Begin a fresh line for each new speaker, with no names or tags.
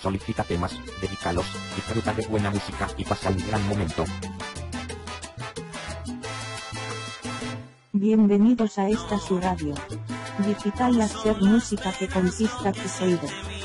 Solicita temas, dedícalos, disfruta de buena música y pasa un gran momento.
Bienvenidos a esta su radio. Digital Laser Música que conquista Crusader.